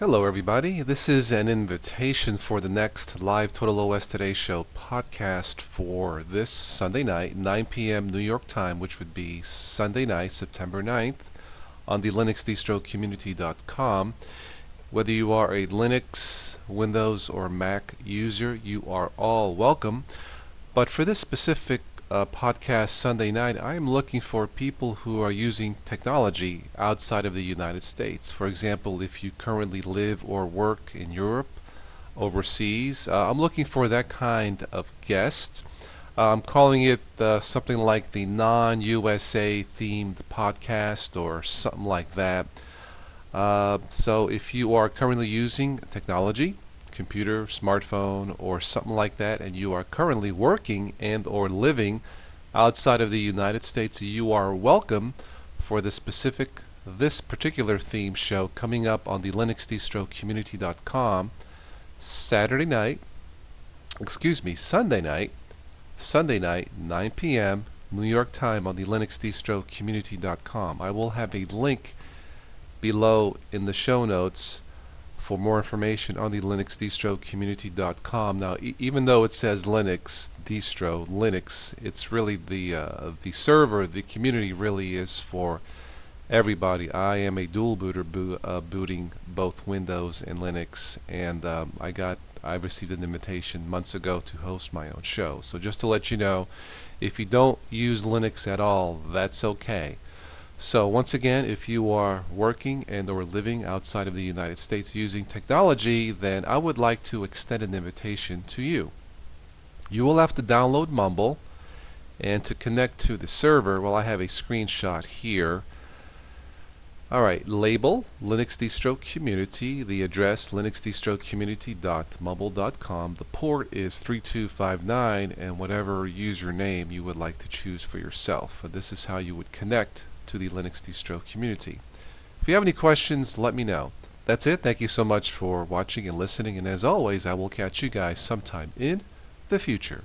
Hello, everybody. This is an invitation for the next live Total OS Today Show podcast for this Sunday night, 9 p.m. New York time, which would be Sunday night, September 9th, on the linuxdistrocommunity.com. Whether you are a Linux, Windows, or Mac user, you are all welcome. But for this specific uh, podcast Sunday night, I am looking for people who are using technology outside of the United States. For example, if you currently live or work in Europe, overseas, uh, I'm looking for that kind of guest. I'm calling it uh, something like the non USA themed podcast or something like that. Uh, so if you are currently using technology, computer, smartphone, or something like that, and you are currently working and or living outside of the United States, you are welcome for the specific this particular theme show coming up on the linuxdistrocommunity.com Saturday night, excuse me, Sunday night, Sunday night, 9 p.m. New York time on the linuxdistrocommunity.com. I will have a link below in the show notes for more information on the linuxdistrocommunity.com. Now, e even though it says Linux distro, Linux, it's really the uh, the server, the community really is for everybody. I am a dual booter bo uh, booting both Windows and Linux, and um, I got I received an invitation months ago to host my own show. So just to let you know, if you don't use Linux at all, that's okay. So once again, if you are working and or living outside of the United States using technology, then I would like to extend an invitation to you. You will have to download Mumble and to connect to the server, well I have a screenshot here. Alright, label Linux Distro Community, the address linuxdistrocommunity.mumble.com. The port is 3259 and whatever username you would like to choose for yourself. This is how you would connect to the Linux distro community. If you have any questions, let me know. That's it. Thank you so much for watching and listening. And as always, I will catch you guys sometime in the future.